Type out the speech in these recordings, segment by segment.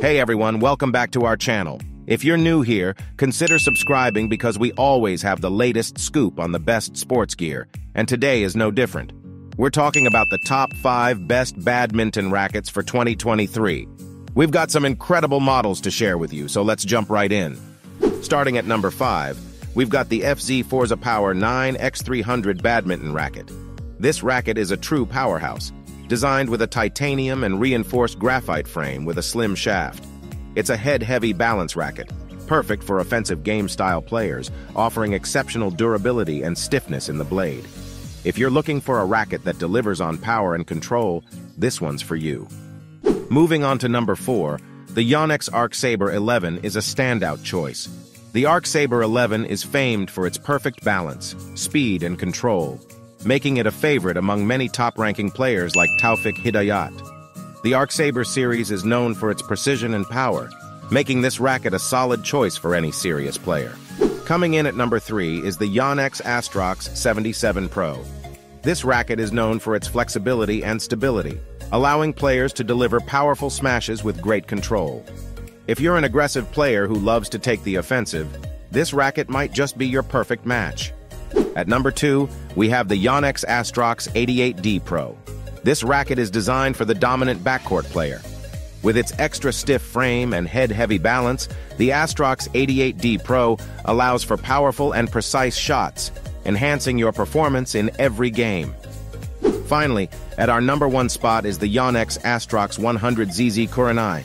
Hey everyone, welcome back to our channel. If you're new here, consider subscribing because we always have the latest scoop on the best sports gear, and today is no different. We're talking about the top 5 best badminton rackets for 2023. We've got some incredible models to share with you, so let's jump right in. Starting at number 5, we've got the FZ Forza Power 9 X300 badminton racket. This racket is a true powerhouse, designed with a titanium and reinforced graphite frame with a slim shaft. It's a head-heavy balance racket, perfect for offensive game-style players, offering exceptional durability and stiffness in the blade. If you're looking for a racket that delivers on power and control, this one's for you. Moving on to number 4, the Yonex Arc Saber 11 is a standout choice. The Arc Saber 11 is famed for its perfect balance, speed, and control, making it a favorite among many top-ranking players like Taufik Hidayat. The Arc Saber series is known for its precision and power, making this racket a solid choice for any serious player. Coming in at number 3 is the Yonex Astrox 77 Pro. This racket is known for its flexibility and stability, allowing players to deliver powerful smashes with great control. If you're an aggressive player who loves to take the offensive, this racket might just be your perfect match. At number 2, we have the Yonex Astrox 88D Pro. This racket is designed for the dominant backcourt player. With its extra stiff frame and head-heavy balance, the Astrox 88D Pro allows for powerful and precise shots, enhancing your performance in every game. Finally, at our number one spot is the Yonex Astrox 100 ZZ Kurenai.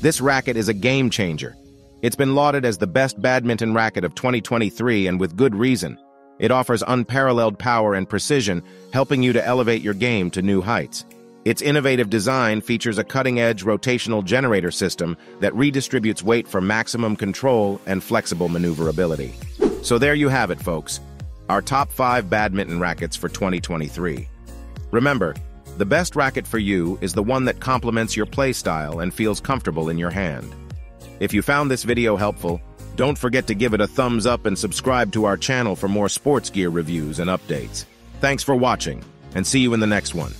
This racket is a game changer. It's been lauded as the best badminton racket of 2023 and with good reason. It offers unparalleled power and precision, helping you to elevate your game to new heights. Its innovative design features a cutting-edge rotational generator system that redistributes weight for maximum control and flexible maneuverability. So there you have it, folks. Our top five badminton rackets for 2023. Remember, the best racket for you is the one that complements your play style and feels comfortable in your hand. If you found this video helpful, don't forget to give it a thumbs up and subscribe to our channel for more sports gear reviews and updates. Thanks for watching, and see you in the next one.